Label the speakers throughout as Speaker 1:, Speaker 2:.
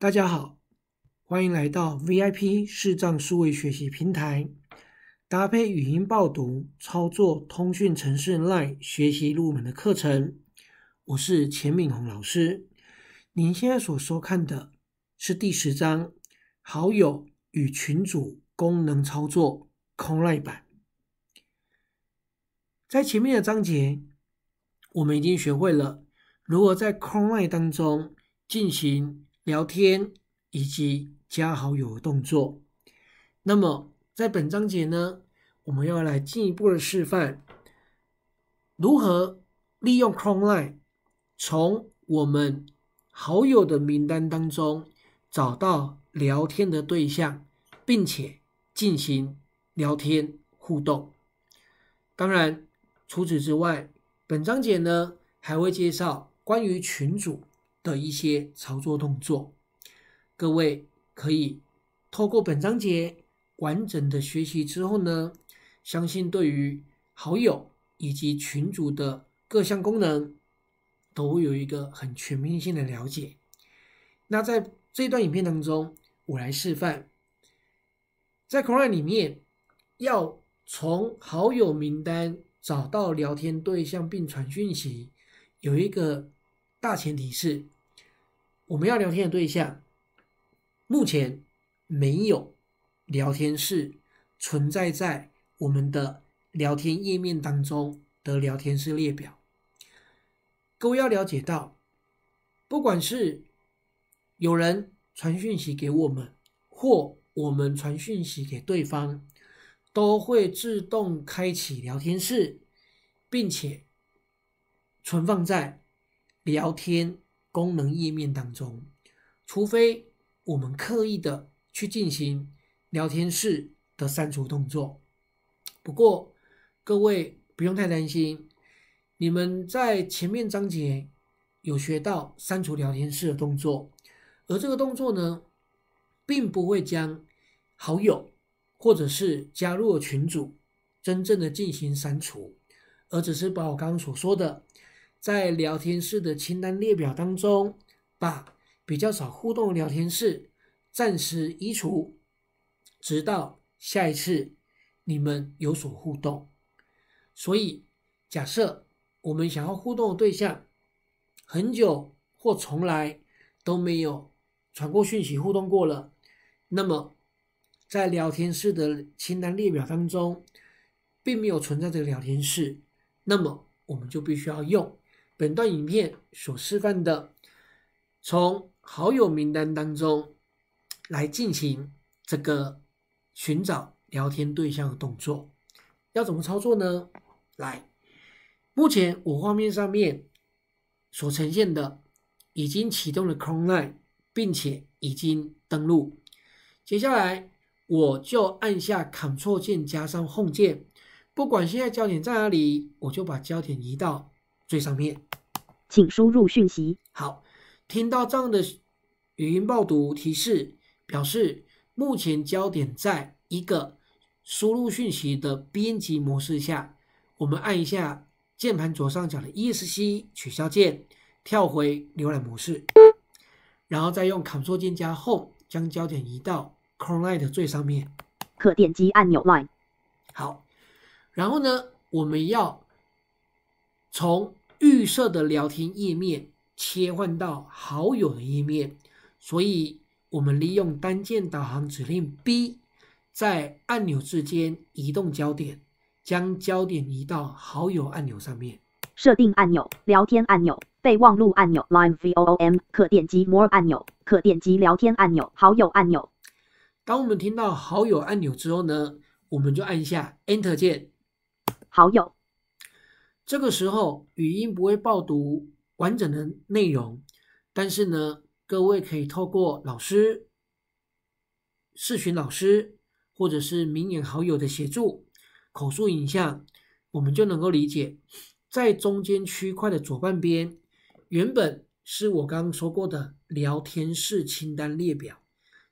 Speaker 1: 大家好，欢迎来到 VIP 视障数位学习平台，搭配语音报读操作通讯程式 Line 学习入门的课程。我是钱敏红老师。您现在所收看的是第十章好友与群组功能操作空 Line 版。在前面的章节，我们已经学会了如何在空 Line 当中进行。聊天以及加好友的动作。那么，在本章节呢，我们要来进一步的示范如何利用 Chrome Line 从我们好友的名单当中找到聊天的对象，并且进行聊天互动。当然，除此之外，本章节呢还会介绍关于群组。的一些操作动作，各位可以透过本章节完整的学习之后呢，相信对于好友以及群组的各项功能，都会有一个很全面性的了解。那在这段影片当中，我来示范，在 Chrome 里面要从好友名单找到聊天对象并传讯息，有一个。大前提是，我们要聊天的对象目前没有聊天室存在在我们的聊天页面当中的聊天室列表。各位要了解到，不管是有人传讯息给我们，或我们传讯息给对方，都会自动开启聊天室，并且存放在。聊天功能页面当中，除非我们刻意的去进行聊天室的删除动作。不过各位不用太担心，你们在前面章节有学到删除聊天室的动作，而这个动作呢，并不会将好友或者是加入群组真正的进行删除，而只是把我刚刚所说的。在聊天室的清单列表当中，把比较少互动的聊天室暂时移除，直到下一次你们有所互动。所以，假设我们想要互动的对象很久或从来都没有传过讯息互动过了，那么在聊天室的清单列表当中，并没有存在这个聊天室，那么我们就必须要用。本段影片所示范的，从好友名单当中来进行这个寻找聊天对象的动作，要怎么操作呢？来，目前我画面上面所呈现的已经启动了 Chrome Line，并且已经登录。接下来我就按下 Ctrl 键加上 Home 键，不管现在焦点在哪里，我就把焦点移到。最上面，
Speaker 2: 请输入讯息。
Speaker 1: 好，听到这样的语音报读提示，表示目前焦点在一个输入讯息的编辑模式下。我们按一下键盘左上角的 ESC 取消键，跳回浏览模式，然后再用 Ctrl 键加 Home 将焦点移到 Chrome Line 的最上面，
Speaker 2: 可点击按钮 Line。
Speaker 1: 好，然后呢，我们要从预设的聊天页面切换到好友的页面，所以我们利用单键导航指令 B，在按钮之间移动焦点，将焦点移到好友按钮上面。
Speaker 2: 设定按钮：聊天按钮、备忘录按钮、Line V O O M，可点击 More 按钮，可点击聊天按钮、好友按钮。
Speaker 1: 当我们听到好友按钮之后呢，我们就按下 Enter 键。
Speaker 2: 好友。
Speaker 1: 这个时候，语音不会报读完整的内容，但是呢，各位可以透过老师、视讯老师或者是明眼好友的协助，口述影像，我们就能够理解，在中间区块的左半边，原本是我刚刚说过的聊天室清单列表，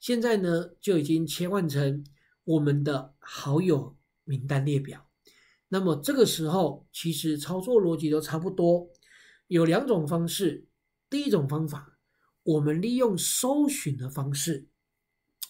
Speaker 1: 现在呢就已经切换成我们的好友名单列表。那么这个时候，其实操作逻辑都差不多，有两种方式。第一种方法，我们利用搜寻的方式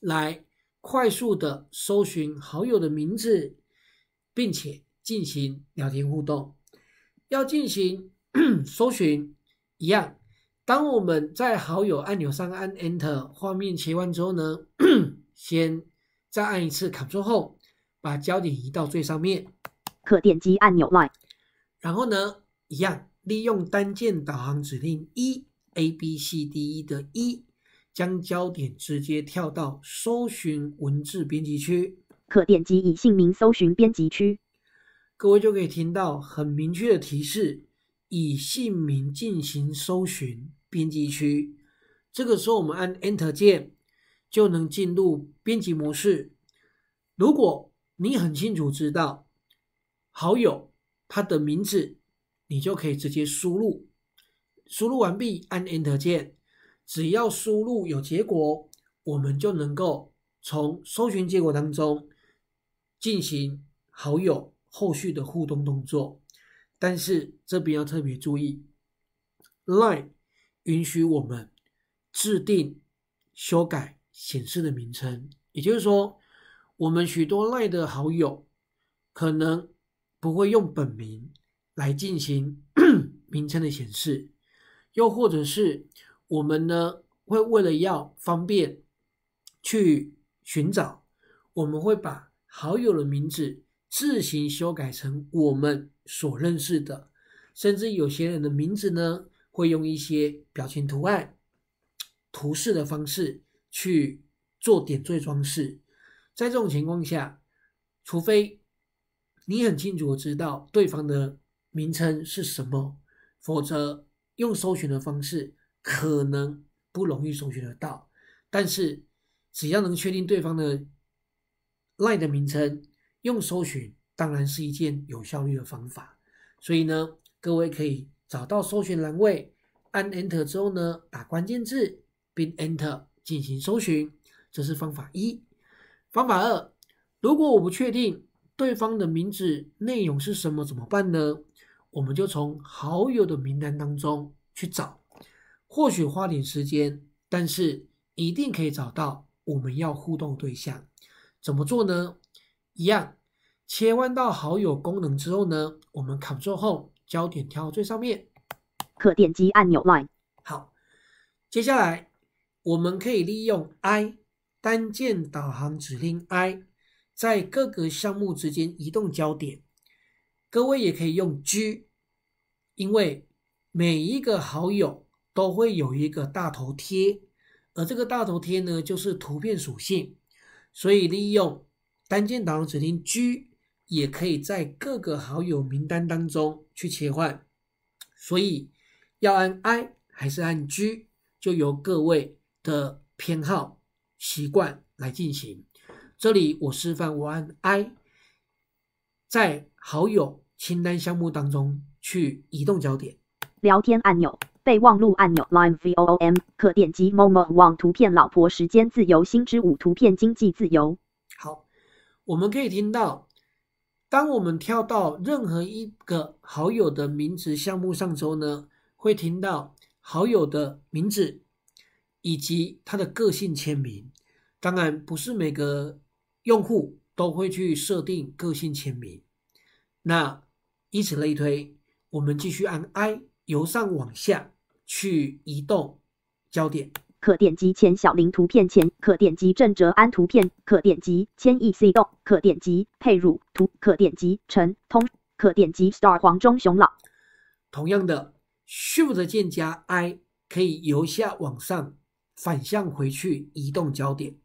Speaker 1: 来快速的搜寻好友的名字，并且进行聊天互动。要进行 搜寻一样，当我们在好友按钮上按 Enter，画面切换之后呢，先再按一次 Ctrl 后，把焦点移到最上面，
Speaker 2: 可点击按钮 Line，
Speaker 1: 然后呢，一样利用单键导航指令一 A B C D E 的一，将焦点直接跳到搜寻文字编辑区，
Speaker 2: 可点击以姓名搜寻编辑区。
Speaker 1: 各位就可以听到很明确的提示，以姓名进行搜寻编辑区。这个时候我们按 Enter 键就能进入编辑模式。如果你很清楚知道好友他的名字，你就可以直接输入。输入完毕，按 Enter 键，只要输入有结果，我们就能够从搜寻结果当中进行好友。后续的互动动作，但是这边要特别注意，Line 允许我们制定修改显示的名称，也就是说，我们许多 Line 的好友可能不会用本名来进行名称的显示，又或者是我们呢会为了要方便去寻找，我们会把好友的名字。自行修改成我们所认识的，甚至有些人的名字呢，会用一些表情图案、图示的方式去做点缀装饰。在这种情况下，除非你很清楚知道对方的名称是什么，否则用搜寻的方式可能不容易搜寻得到。但是只要能确定对方的 line 的名称。用搜寻当然是一件有效率的方法，所以呢，各位可以找到搜寻栏位，按 Enter 之后呢，打关键字并 Enter 进行搜寻，这是方法一。方法二，如果我不确定对方的名字内容是什么，怎么办呢？我们就从好友的名单当中去找，或许花点时间，但是一定可以找到我们要互动对象。怎么做呢？一样，切换到好友功能之后呢，我们 Ctrl 后，焦点调到最上面，
Speaker 2: 可点击按钮 Line。
Speaker 1: 好，接下来我们可以利用 I 单键导航指令 I，在各个项目之间移动焦点。各位也可以用 G，因为每一个好友都会有一个大头贴，而这个大头贴呢，就是图片属性，所以利用。单键导航指令 G 也可以在各个好友名单当中去切换，所以要按 I 还是按 G，就由各位的偏好习惯来进行。这里我示范，我按 I，在好友清单项目当中去移动焦点。
Speaker 2: 聊天按钮、备忘录按钮、Line V O O M，可点击某某网图片。老婆时间自由，星之舞图片经济自由。
Speaker 1: 好。我们可以听到，当我们跳到任何一个好友的名字项目上之后呢，会听到好友的名字以及他的个性签名。当然，不是每个用户都会去设定个性签名。那以此类推，我们继续按 I 由上往下去移动焦点。
Speaker 2: 可点击前小林图片前，可点击郑哲安图片，可点击千亿 C 动，可点击配乳图，可点击陈通，可点击 Star 黄忠雄老。
Speaker 1: 同样的，Shift 键加 I 可以由下往上反向回去移动焦点。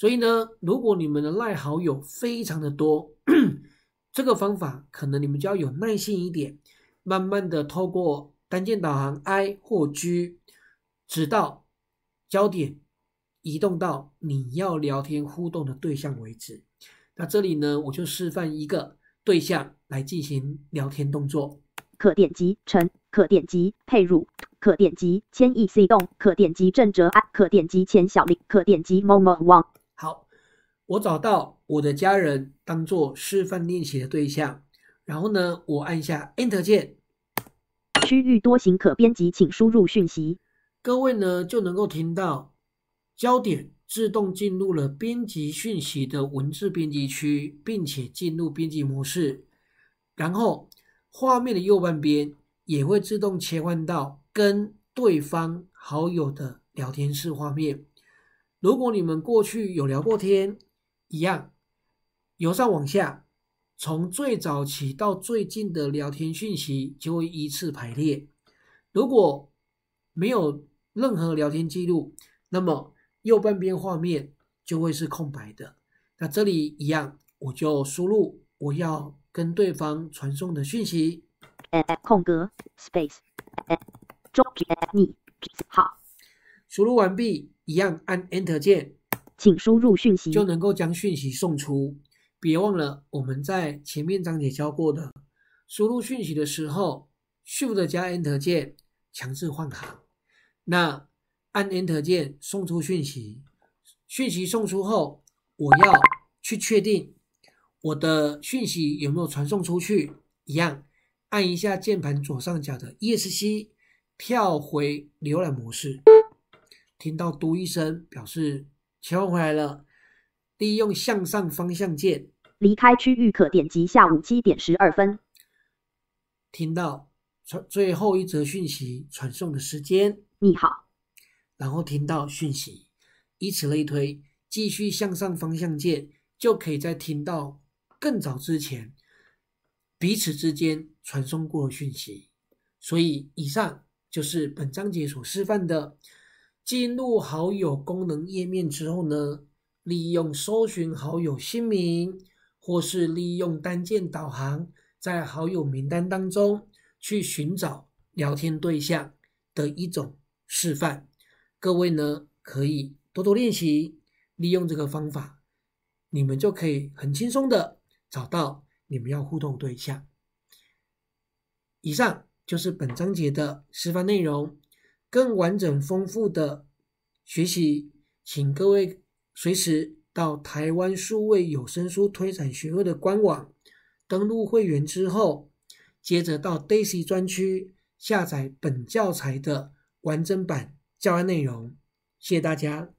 Speaker 1: 所以呢，如果你们的赖好友非常的多，这个方法可能你们就要有耐心一点，慢慢的透过单键导航 I 或 G，直到。焦点移动到你要聊天互动的对象为止。那这里呢，我就示范一个对象来进行聊天动作。
Speaker 2: 可点击陈，可点击配乳，可点击千亿 C 动，可点击郑哲安，可点击钱小丽，可点击某某王。
Speaker 1: 我找到我的家人当做示范练习的对象，然后呢，我按下 Enter 键。
Speaker 2: 区域多行可编辑，请输入讯息。
Speaker 1: 各位呢就能够听到焦点自动进入了编辑讯息的文字编辑区，并且进入编辑模式，然后画面的右半边也会自动切换到跟对方好友的聊天室画面。如果你们过去有聊过天，一样由上往下，从最早期到最近的聊天讯息就会依次排列。如果没有任何聊天记录，那么右半边画面就会是空白的。那这里一样，我就输入我要跟对方传送的讯息，
Speaker 2: 空格 space 中你好，
Speaker 1: 输入完毕，一样按 Enter 键，
Speaker 2: 请输入讯息
Speaker 1: 就能够将讯息送出。别忘了我们在前面章节教过的，输入讯息的时候，Shift 加 Enter 键强制换行。那按 Enter 键送出讯息，讯息送出后，我要去确定我的讯息有没有传送出去。一样，按一下键盘左上角的 ESC，跳回浏览模式。听到嘟一声，表示切换回来了。利用向上方向键
Speaker 2: 离开区域，可点击下午七点十二分。
Speaker 1: 听到传最后一则讯息传送的时间。
Speaker 2: 你好，
Speaker 1: 然后听到讯息，以此类推，继续向上方向键，就可以在听到更早之前彼此之间传送过的讯息。所以，以上就是本章节所示范的，进入好友功能页面之后呢，利用搜寻好友姓名，或是利用单键导航，在好友名单当中去寻找聊天对象的一种。示范，各位呢可以多多练习，利用这个方法，你们就可以很轻松的找到你们要互动对象。以上就是本章节的示范内容，更完整丰富的学习，请各位随时到台湾数位有声书推展学会的官网登录会员之后，接着到 Daisy 专区下载本教材的。完整版教案内容，谢谢大家。